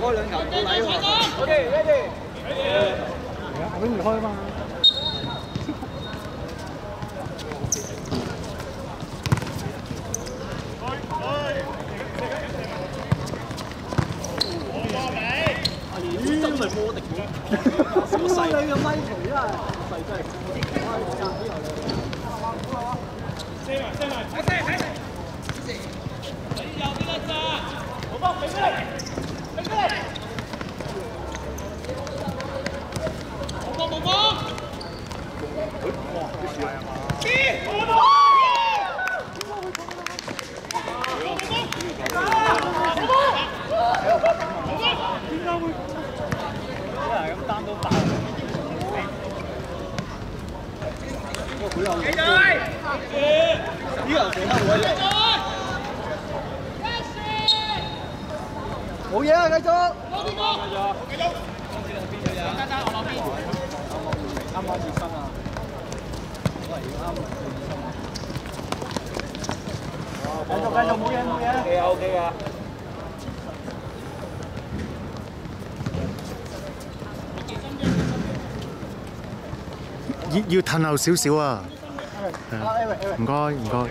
開兩球，好唔好？好啲，ready，ready，係啊，可以開嘛？哇，真係魔敵，咁細你咁威奇啊！Let's go. rồi đấy chú Tiếp tục lên đồng mũi em mũi em. Ok ok à. Yêu yêu thân hậu xíu xíu à. Không có, không có.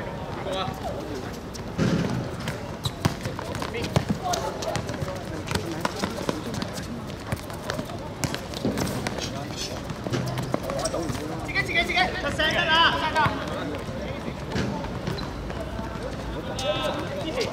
他三个了三个呃谢谢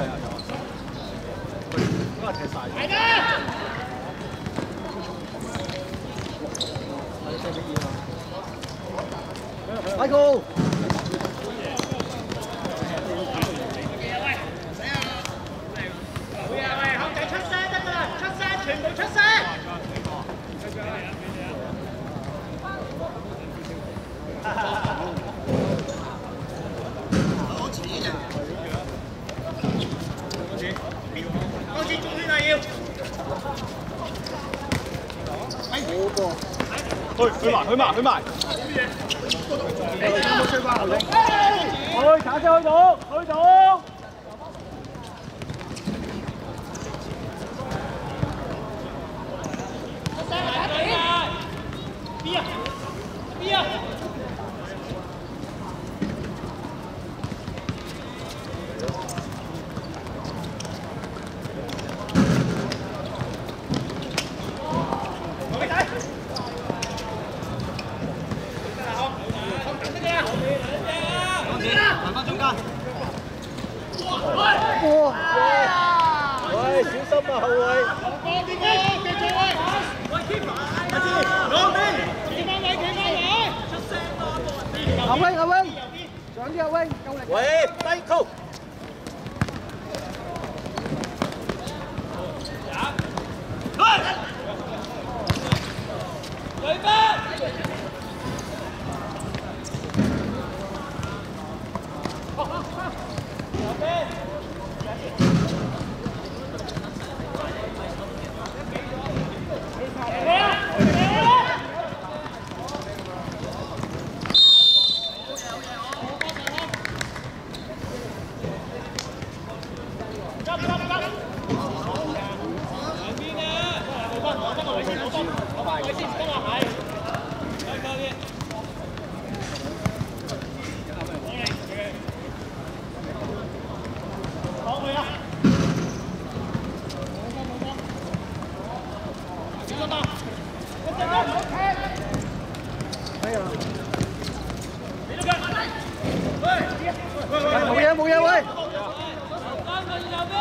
来的这个意思喂喂好出山得了出山全部出山去去埋去埋去埋。去埋去去，车去到，去到。Go back! 欧阳威，三个就起飞。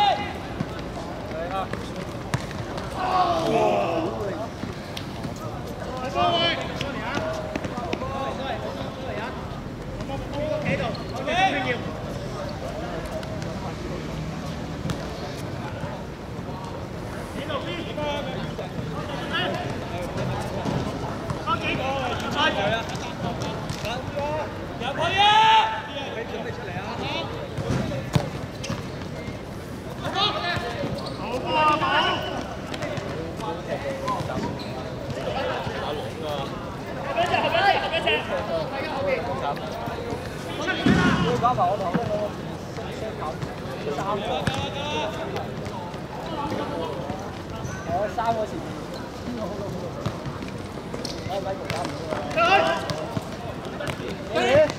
你講埋我頭先我三個，我三個前面，我咪做三個。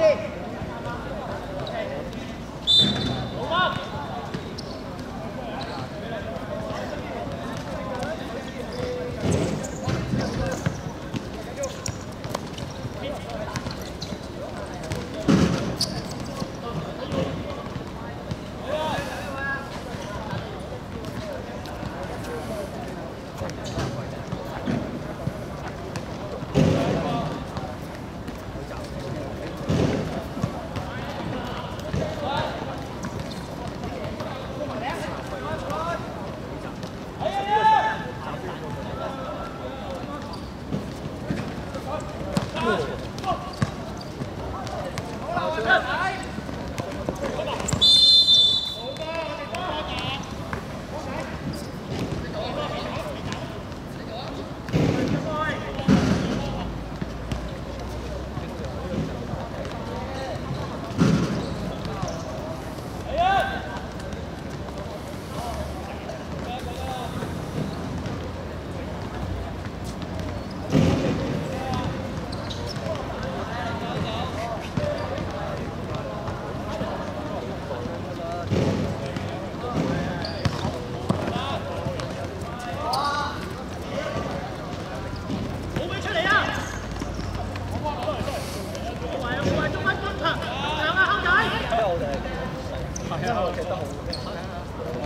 Take.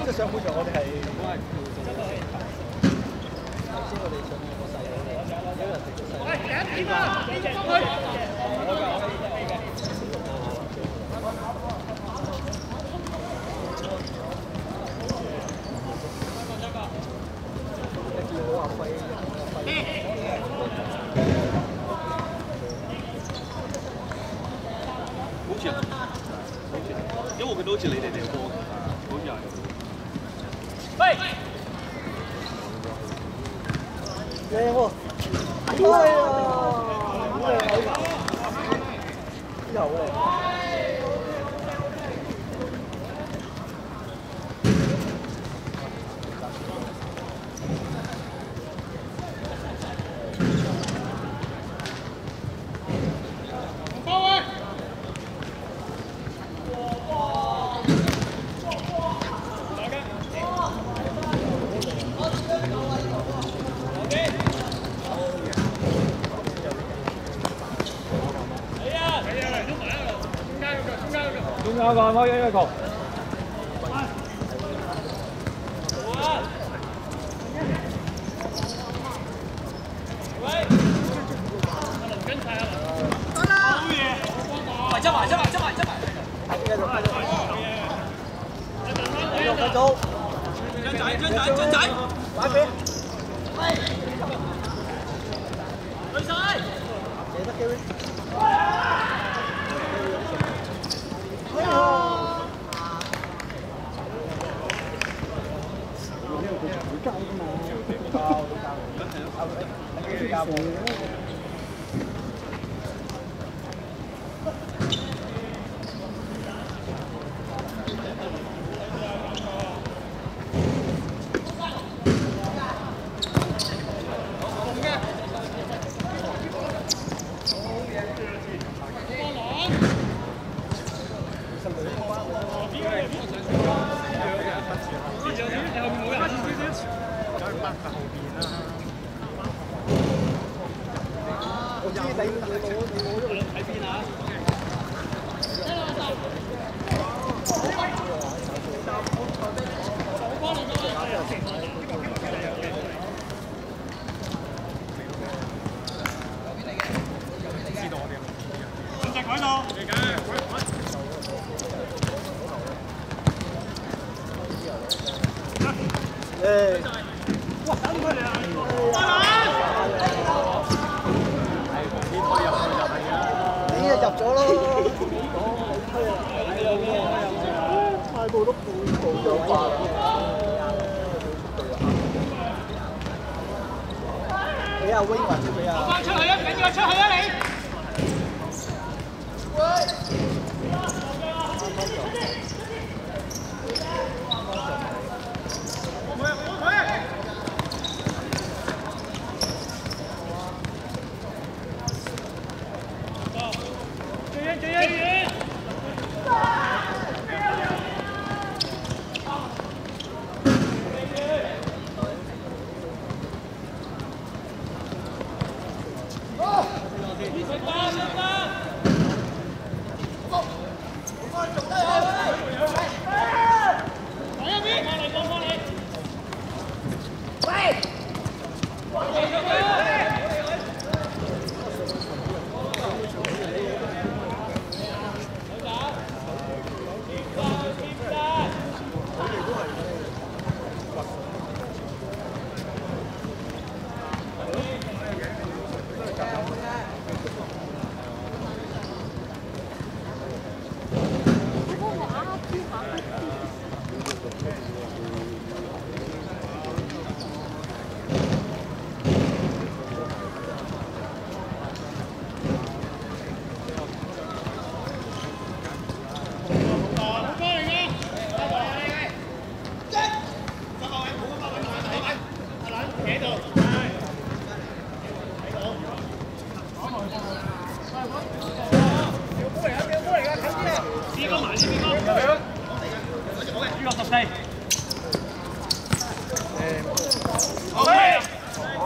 即係上半場我哋係頭先我哋上個細佬，有人食咗細佬。oi, oi, oi, gol. Đi sai. Để nó kêu đi. Cowboys.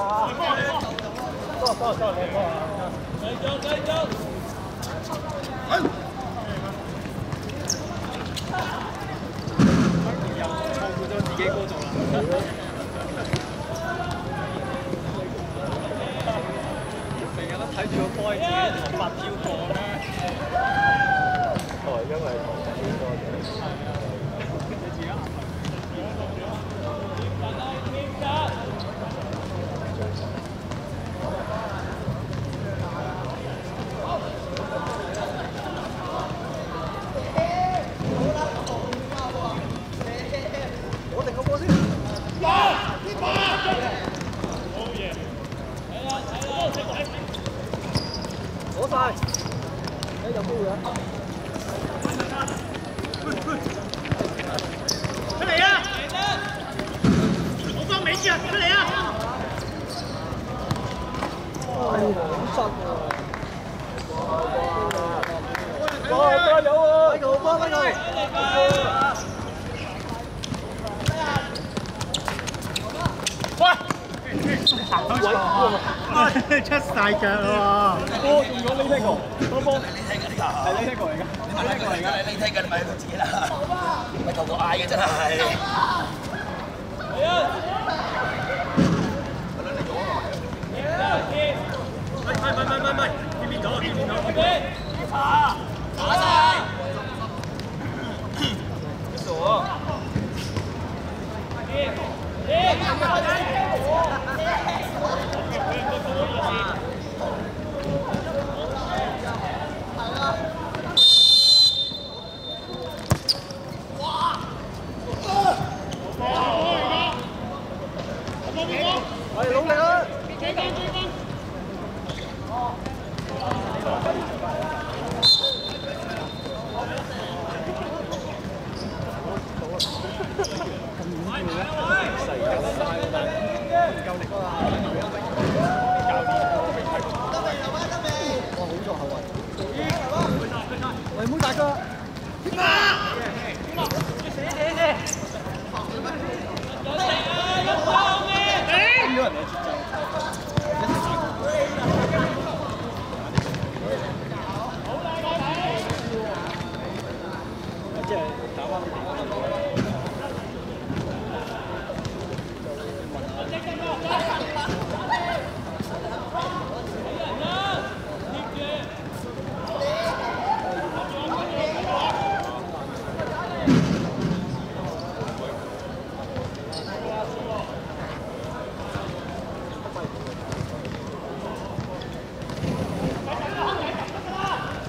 坐坐好坐坐。再交再交。成日都睇住個波，一直發飄過。因為。攞晒，你就高嘅。出嚟啊！我方美住啊！出嚟啊！哎呀，好塞喎！哇！加油啊！呢個好幫呢個。出晒腳喎！波中咗呢聽過，波波係呢聽過嚟㗎，係呢聽過嚟㗎。你聽緊咪自己啦，咪個個嗌嘅真係。喂喂喂喂喂，見面咗，見面咗。係努力啊！哇！好在後衞。喂，唔好大哥。跟咗人哋嘅節奏。即係打翻啲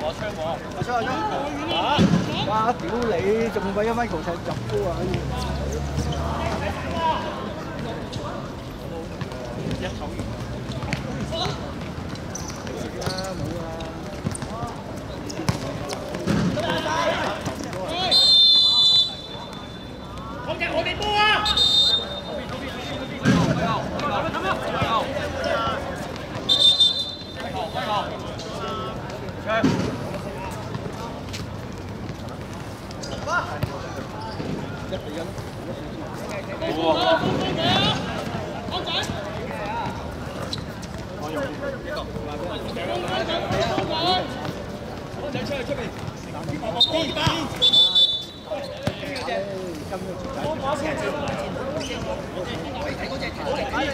我槍哇！屌你，仲俾一 Michael 踢入波啊！一口完。冇啦，冇啦。好，我哋波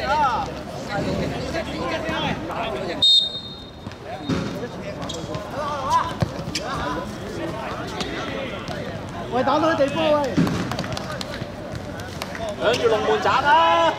啊！喂，打到啲地方喂！向住龍門斬啦！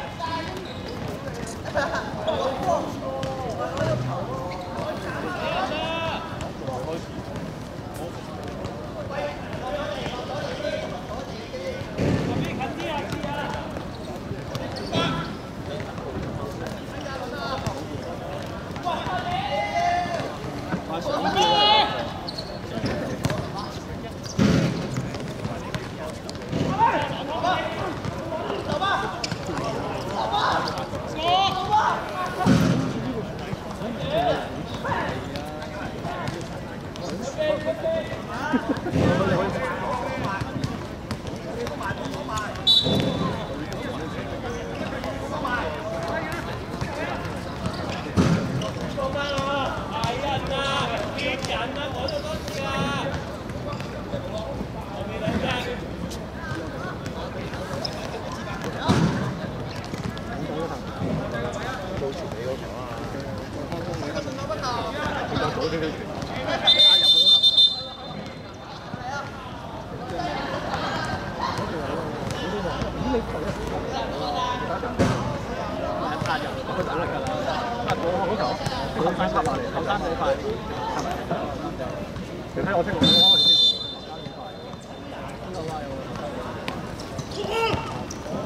你睇的好的请我这我往里进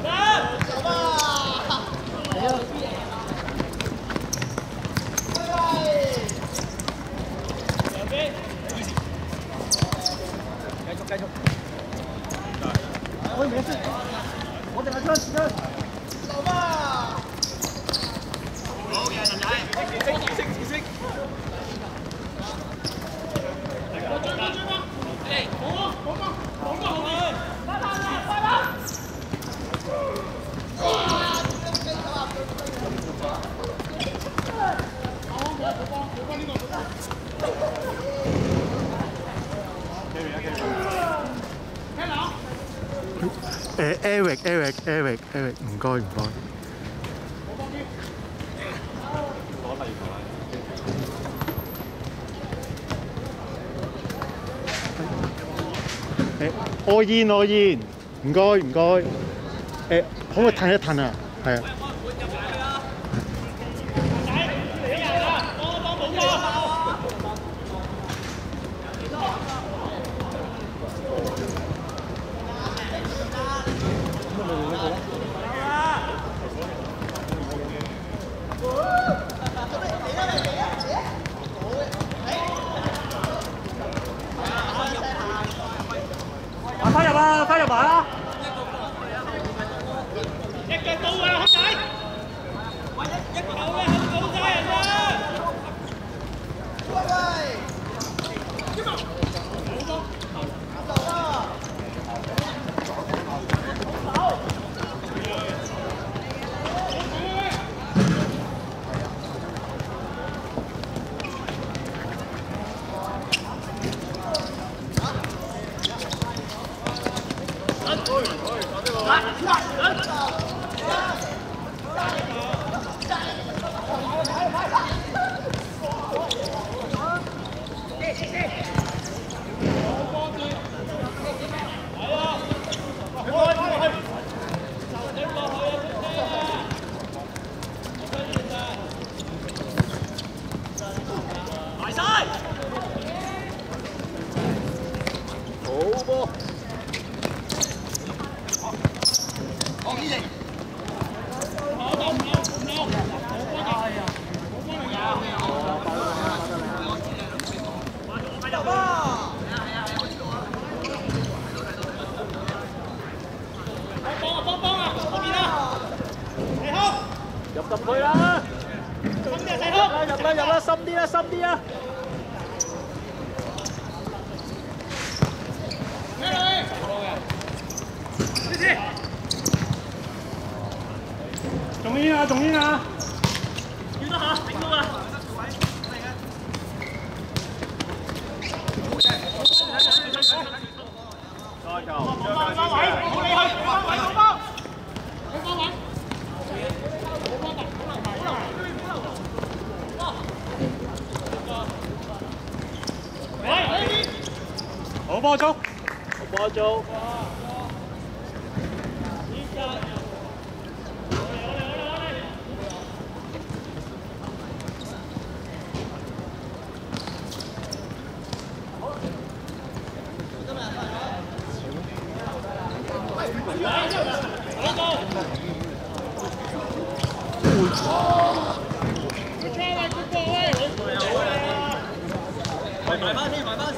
知道来走吧拜拜我以为我给他叫叫誒，Eric，Eric，Eric，Eric，唔該唔該。攞第二台。誒，我煙我煙，唔該唔該。誒，可唔可以褪一褪啊？係啊。加油啊，兄弟买单先买单